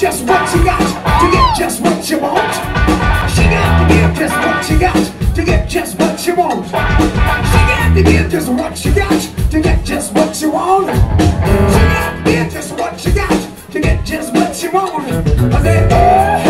just what you got to get just what you want. She got to give just what you got to get just what you want. She got to give just what you got to get just what you want. She got to give just what you got to get just what you want. I said, oh.